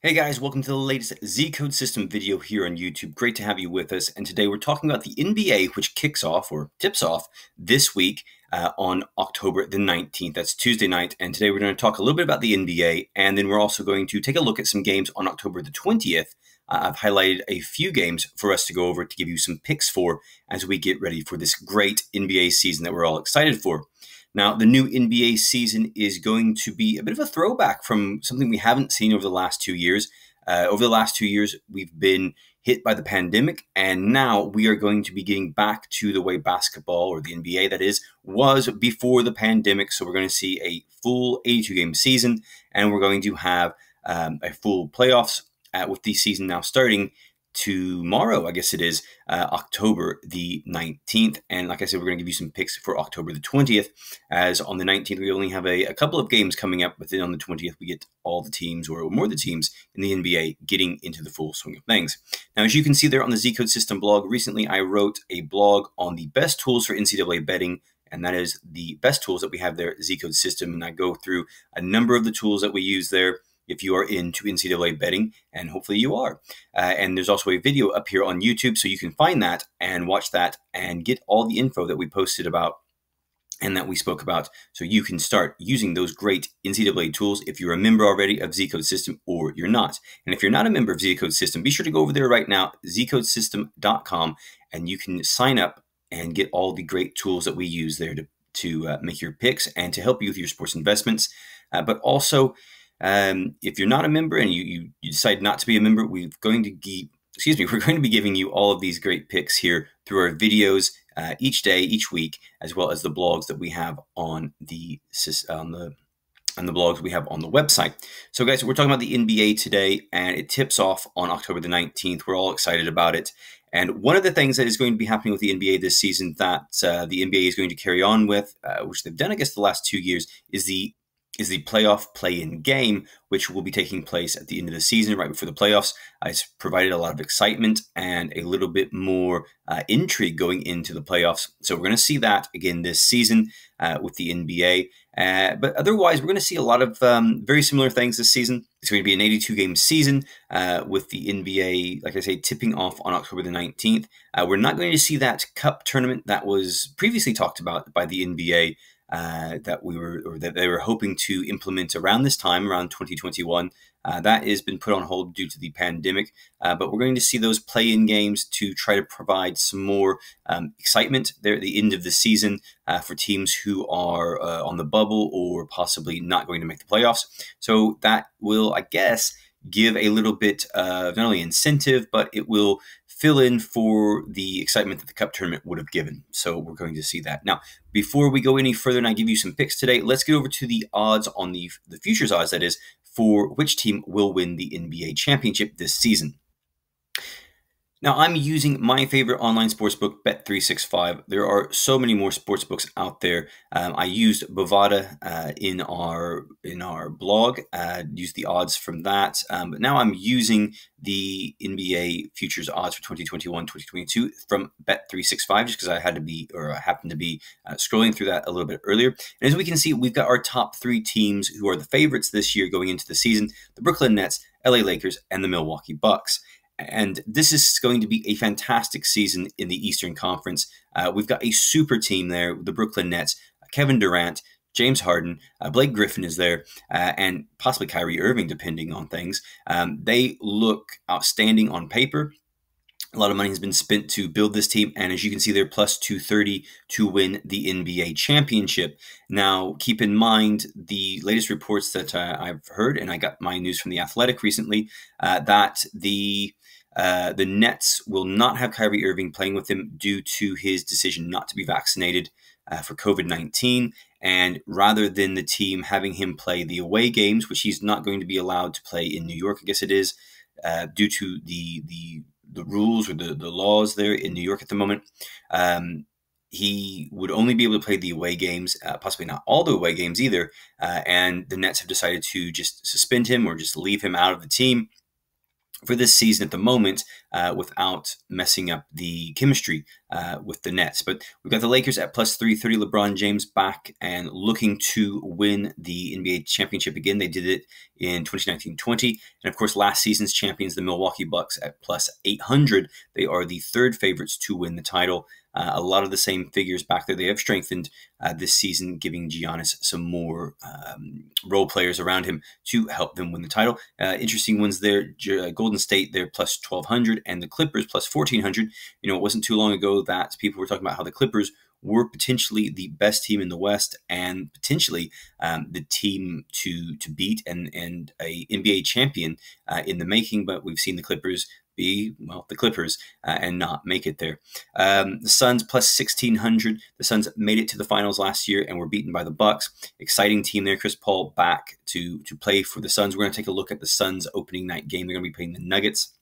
Hey guys, welcome to the latest Z Code System video here on YouTube. Great to have you with us. And today we're talking about the NBA, which kicks off or tips off this week uh, on October the 19th. That's Tuesday night. And today we're going to talk a little bit about the NBA. And then we're also going to take a look at some games on October the 20th. Uh, I've highlighted a few games for us to go over to give you some picks for as we get ready for this great NBA season that we're all excited for. Now, the new NBA season is going to be a bit of a throwback from something we haven't seen over the last two years. Uh, over the last two years, we've been hit by the pandemic, and now we are going to be getting back to the way basketball, or the NBA that is, was before the pandemic. So we're going to see a full 82 game season, and we're going to have um, a full playoffs uh, with the season now starting tomorrow, I guess it is uh, October the 19th. And like I said, we're going to give you some picks for October the 20th, as on the 19th, we only have a, a couple of games coming up, but then on the 20th, we get all the teams or more of the teams in the NBA getting into the full swing of things. Now, as you can see there on the Z Code System blog, recently I wrote a blog on the best tools for NCAA betting and that is the best tools that we have there at Zcode System. And I go through a number of the tools that we use there if you are into NCAA betting, and hopefully you are. Uh, and there's also a video up here on YouTube, so you can find that and watch that and get all the info that we posted about and that we spoke about. So you can start using those great NCAA tools if you're a member already of Zcode System or you're not. And if you're not a member of Zcode System, be sure to go over there right now, zcodesystem.com, and you can sign up and get all the great tools that we use there to, to uh, make your picks and to help you with your sports investments. Uh, but also, um, if you're not a member and you, you, you decide not to be a member, we're going to give, excuse me, we're going to be giving you all of these great picks here through our videos uh, each day, each week, as well as the blogs that we have on the on the on the blogs we have on the website. So, guys, we're talking about the NBA today, and it tips off on October the 19th. We're all excited about it. And one of the things that is going to be happening with the NBA this season that uh, the NBA is going to carry on with, uh, which they've done, I guess, the last two years, is the is the playoff play-in game, which will be taking place at the end of the season, right before the playoffs. It's provided a lot of excitement and a little bit more uh, intrigue going into the playoffs. So we're going to see that again this season uh, with the NBA. Uh, but otherwise, we're going to see a lot of um, very similar things this season. It's going to be an 82 game season uh, with the NBA, like I say, tipping off on October the 19th. Uh, we're not going to see that cup tournament that was previously talked about by the NBA uh, that we were or that they were hoping to implement around this time, around 2021. Uh, that has been put on hold due to the pandemic, uh, but we're going to see those play-in games to try to provide some more um, excitement there at the end of the season uh, for teams who are uh, on the bubble or possibly not going to make the playoffs. So that will, I guess, give a little bit of not only incentive, but it will fill in for the excitement that the Cup tournament would have given. So we're going to see that. Now, before we go any further and I give you some picks today, let's get over to the odds on the, the futures odds, that is, for which team will win the NBA championship this season. Now, I'm using my favorite online sportsbook, Bet365. There are so many more sportsbooks out there. Um, I used Bovada uh, in our in our blog, uh, used the odds from that. Um, but now I'm using the NBA futures odds for 2021, 2022 from Bet365 just because I had to be, or I happened to be uh, scrolling through that a little bit earlier. And as we can see, we've got our top three teams who are the favorites this year going into the season the Brooklyn Nets, LA Lakers, and the Milwaukee Bucks. And this is going to be a fantastic season in the Eastern Conference. Uh, we've got a super team there, the Brooklyn Nets, Kevin Durant, James Harden, uh, Blake Griffin is there, uh, and possibly Kyrie Irving, depending on things. Um, they look outstanding on paper. A lot of money has been spent to build this team, and as you can see, they're plus 230 to win the NBA championship. Now, keep in mind the latest reports that uh, I've heard, and I got my news from The Athletic recently, uh, that the uh, the Nets will not have Kyrie Irving playing with them due to his decision not to be vaccinated uh, for COVID 19. And rather than the team having him play the away games, which he's not going to be allowed to play in New York, I guess it is, uh, due to the, the, the rules or the, the laws there in New York at the moment, um, he would only be able to play the away games, uh, possibly not all the away games either. Uh, and the Nets have decided to just suspend him or just leave him out of the team for this season at the moment uh, without messing up the chemistry uh, with the Nets. But we've got the Lakers at plus 330, LeBron James back and looking to win the NBA championship again. They did it in 2019 20. And of course, last season's champions, the Milwaukee Bucks, at plus 800. They are the third favorites to win the title. Uh, a lot of the same figures back there. They have strengthened uh, this season, giving Giannis some more um, role players around him to help them win the title. Uh, interesting ones there. Uh, Golden State, they're plus 1,200, and the Clippers plus 1,400. You know, it wasn't too long ago that people were talking about how the Clippers were potentially the best team in the West and potentially um, the team to to beat and and a NBA champion uh, in the making. But we've seen the Clippers be well the Clippers uh, and not make it there. Um, the Suns plus sixteen hundred. The Suns made it to the finals last year and were beaten by the Bucks. Exciting team there. Chris Paul back to to play for the Suns. We're going to take a look at the Suns opening night game. They're going to be playing the Nuggets.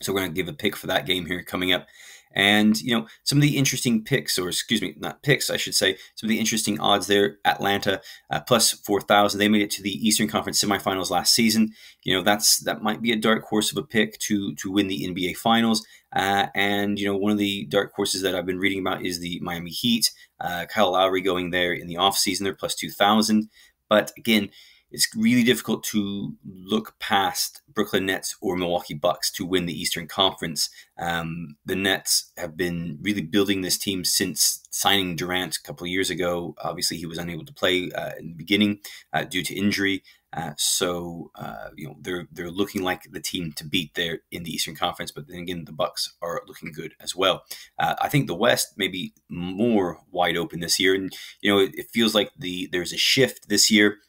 So we're going to give a pick for that game here coming up. And, you know, some of the interesting picks, or excuse me, not picks, I should say, some of the interesting odds there. Atlanta uh, plus 4,000. They made it to the Eastern Conference semifinals last season. You know, that's that might be a dark horse of a pick to to win the NBA Finals. Uh, and, you know, one of the dark horses that I've been reading about is the Miami Heat. Uh, Kyle Lowry going there in the offseason. They're plus 2,000. But again, it's really difficult to look past Brooklyn Nets or Milwaukee Bucks to win the Eastern Conference. Um, the Nets have been really building this team since signing Durant a couple years ago. Obviously, he was unable to play uh, in the beginning uh, due to injury. Uh, so uh, you know they're they're looking like the team to beat there in the Eastern Conference, but then again the Bucks are looking good as well. Uh, I think the West may be more wide open this year, and you know it, it feels like the there's a shift this year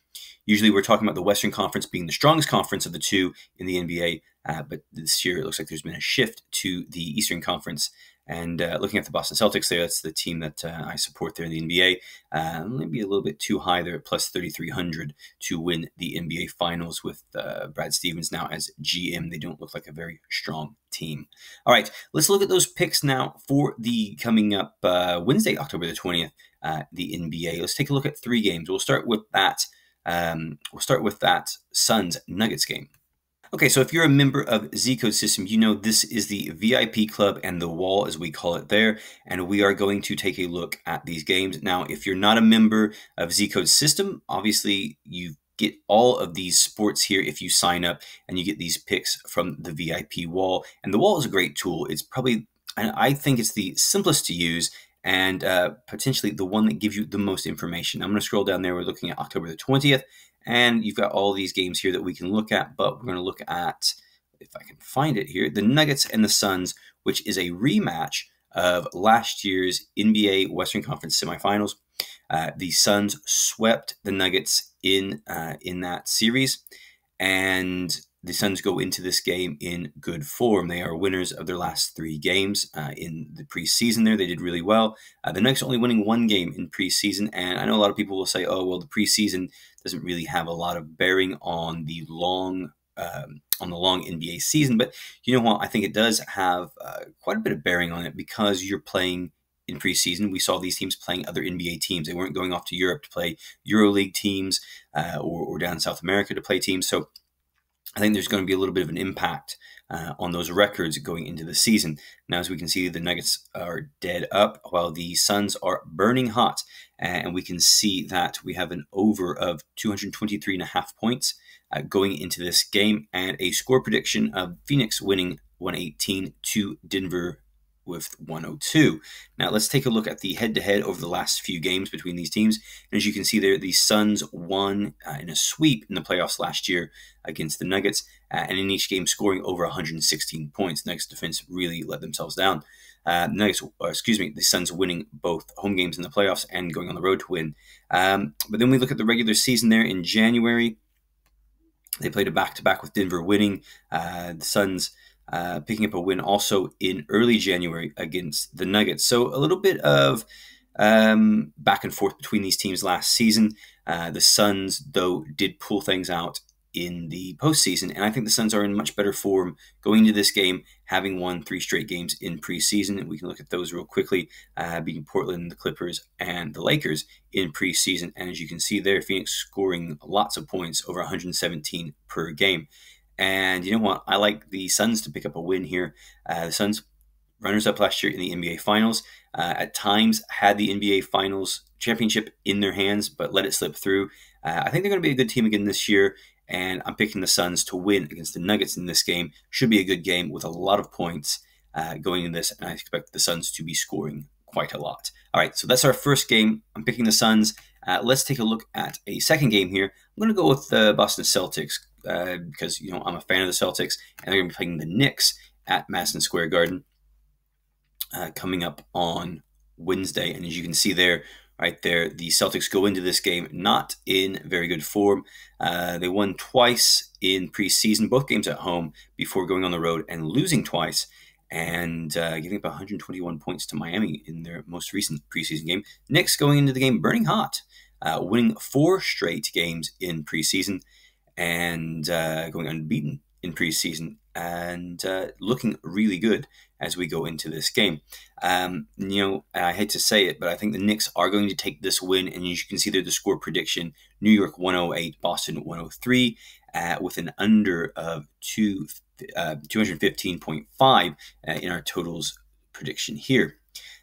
Usually, we're talking about the Western Conference being the strongest conference of the two in the NBA, uh, but this year it looks like there's been a shift to the Eastern Conference. And uh, looking at the Boston Celtics there, that's the team that uh, I support there in the NBA. Uh, maybe a little bit too high there at plus 3,300 to win the NBA Finals with uh, Brad Stevens now as GM. They don't look like a very strong team. All right, let's look at those picks now for the coming up uh, Wednesday, October the 20th, uh, the NBA. Let's take a look at three games. We'll start with that um, we'll start with that Suns Nuggets game. Okay, so if you're a member of Z Code System, you know this is the VIP club and the wall, as we call it there, and we are going to take a look at these games. Now, if you're not a member of Z Code System, obviously you get all of these sports here if you sign up and you get these picks from the VIP wall. And the wall is a great tool. It's probably, and I think it's the simplest to use and uh, potentially the one that gives you the most information. I'm going to scroll down there. We're looking at October the 20th, and you've got all these games here that we can look at, but we're going to look at, if I can find it here, the Nuggets and the Suns, which is a rematch of last year's NBA Western Conference semifinals. Uh, the Suns swept the Nuggets in uh, in that series, and the Suns go into this game in good form. They are winners of their last three games uh, in the preseason. There, they did really well. Uh, the Nuggets only winning one game in preseason, and I know a lot of people will say, "Oh, well, the preseason doesn't really have a lot of bearing on the long." Um, on the long NBA season, but you know what? I think it does have uh, quite a bit of bearing on it because you're playing in preseason. We saw these teams playing other NBA teams. They weren't going off to Europe to play EuroLeague teams uh, or, or down South America to play teams. So I think there's going to be a little bit of an impact uh, on those records going into the season. Now, as we can see, the Nuggets are dead up while the Suns are burning hot. And we can see that we have an over of 223 and a half points uh, going into this game and a score prediction of Phoenix winning 118 to Denver with 102. Now let's take a look at the head-to-head over the last few games between these teams. And as you can see there, the Suns won uh, in a sweep in the playoffs last year against the Nuggets, uh, and in each game scoring over 116 points. Nuggets defense really let themselves down. Uh, uh, excuse me, the Suns winning both home games in the playoffs and going on the road to win. Um, but then we look at the regular season there in January. They played a back-to-back with Denver winning. Uh, the Suns uh, picking up a win also in early January against the Nuggets. So a little bit of um, back and forth between these teams last season. Uh, the Suns, though, did pull things out in the postseason, and I think the Suns are in much better form going into this game, having won three straight games in preseason. And we can look at those real quickly, uh, beating Portland, the Clippers, and the Lakers in preseason. And as you can see there, Phoenix scoring lots of points, over 117 per game. And you know what? I like the Suns to pick up a win here. Uh, the Suns, runners up last year in the NBA Finals, uh, at times had the NBA Finals championship in their hands, but let it slip through. Uh, I think they're going to be a good team again this year, and I'm picking the Suns to win against the Nuggets in this game. Should be a good game with a lot of points uh, going in this, and I expect the Suns to be scoring quite a lot. All right, so that's our first game. I'm picking the Suns. Uh, let's take a look at a second game here. I'm going to go with the Boston Celtics uh, because you know I'm a fan of the Celtics, and they're going to be playing the Knicks at Madison Square Garden uh, coming up on Wednesday. And as you can see there, right there, the Celtics go into this game not in very good form. Uh, they won twice in preseason, both games at home, before going on the road and losing twice and uh, giving up 121 points to Miami in their most recent preseason game. Knicks going into the game burning hot, uh, winning four straight games in preseason and uh, going unbeaten in preseason and uh, looking really good as we go into this game. Um, you know, I hate to say it, but I think the Knicks are going to take this win, and as you can see there, the score prediction: New York 108, Boston 103, uh, with an under of two uh, 215.5 uh, in our totals prediction here.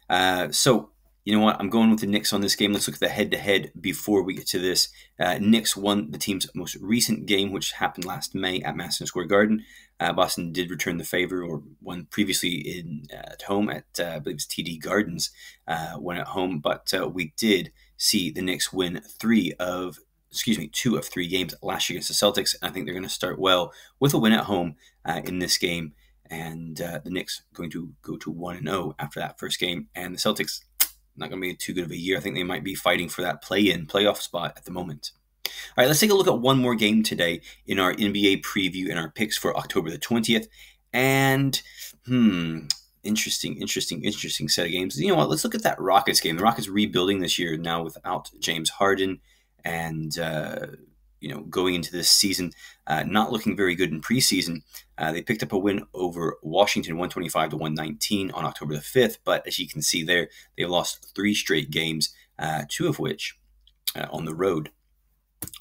Uh, so you know what? I'm going with the Knicks on this game. Let's look at the head to head before we get to this. Uh, Knicks won the team's most recent game, which happened last May at Madison Square Garden. Uh, Boston did return the favor, or won previously in uh, at home at uh, I believe it's TD Gardens, uh, went at home, but uh, we did see the Knicks win three of excuse me two of three games last year against the Celtics. I think they're going to start well with a win at home in this game, and the Knicks going to go to one and zero oh after that first game, and the Celtics not going to be too good of a year. I think they might be fighting for that play-in playoff spot at the moment. All right, let's take a look at one more game today in our NBA preview and our picks for October the 20th. And, hmm, interesting, interesting, interesting set of games. You know what? Let's look at that Rockets game. The Rockets rebuilding this year now without James Harden and, uh, you know, going into this season, uh, not looking very good in preseason. Uh, they picked up a win over Washington, 125 to 119 on October the 5th. But as you can see there, they've lost three straight games, uh, two of which uh, on the road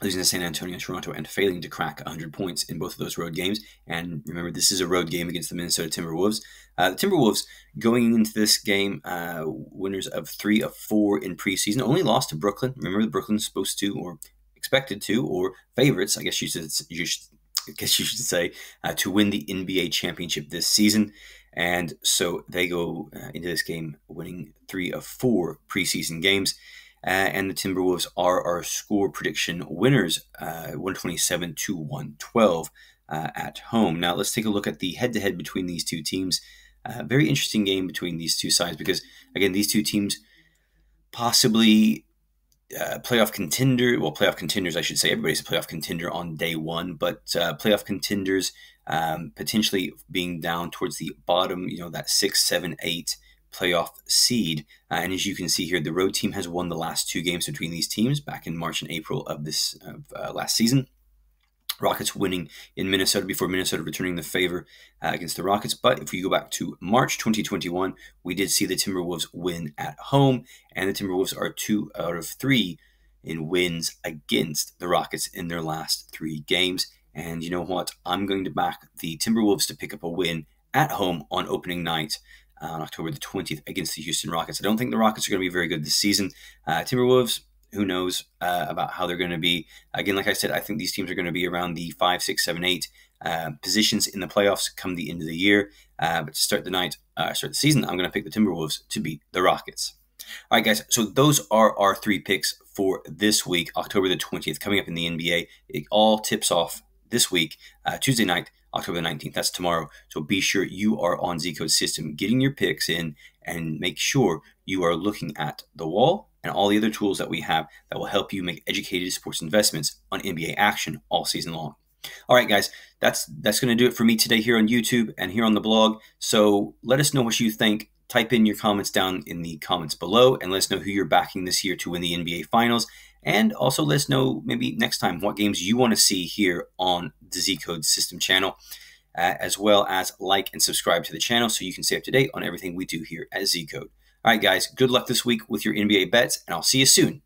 losing to San Antonio, Toronto, and failing to crack 100 points in both of those road games. And remember, this is a road game against the Minnesota Timberwolves. Uh, the Timberwolves going into this game, uh, winners of three of four in preseason, only lost to Brooklyn. Remember, Brooklyn's supposed to, or expected to, or favorites, I guess you should, you should I guess you should say, uh, to win the NBA championship this season. And so they go uh, into this game winning three of four preseason games. Uh, and the Timberwolves are our score prediction winners, uh, 127 to 112 uh, at home. Now, let's take a look at the head to head between these two teams. Uh, very interesting game between these two sides because, again, these two teams possibly uh, playoff contender. Well, playoff contenders, I should say. Everybody's a playoff contender on day one, but uh, playoff contenders um, potentially being down towards the bottom, you know, that six, seven, eight playoff seed. Uh, and as you can see here, the road team has won the last two games between these teams back in March and April of this of, uh, last season. Rockets winning in Minnesota before Minnesota returning the favor uh, against the Rockets. But if we go back to March 2021, we did see the Timberwolves win at home, and the Timberwolves are two out of three in wins against the Rockets in their last three games. And you know what? I'm going to back the Timberwolves to pick up a win at home on opening night uh, on October the 20th against the Houston Rockets. I don't think the Rockets are going to be very good this season. Uh, Timberwolves, who knows uh, about how they're going to be. Again, like I said, I think these teams are going to be around the five, six, seven, eight uh, positions in the playoffs come the end of the year. Uh, but to start the night, uh, start the season, I'm going to pick the Timberwolves to beat the Rockets. All right, guys. So those are our three picks for this week, October the 20th, coming up in the NBA. It all tips off this week, Tuesday night. October the 19th. That's tomorrow. So be sure you are on Z Code System, getting your picks in, and make sure you are looking at the wall and all the other tools that we have that will help you make educated sports investments on NBA action all season long. All right, guys, that's that's going to do it for me today here on YouTube and here on the blog. So let us know what you think. Type in your comments down in the comments below and let us know who you're backing this year to win the NBA Finals. And also let us know maybe next time what games you want to see here on the Z Code System channel, uh, as well as like and subscribe to the channel so you can stay up to date on everything we do here at Z Code. All right, guys, good luck this week with your NBA bets, and I'll see you soon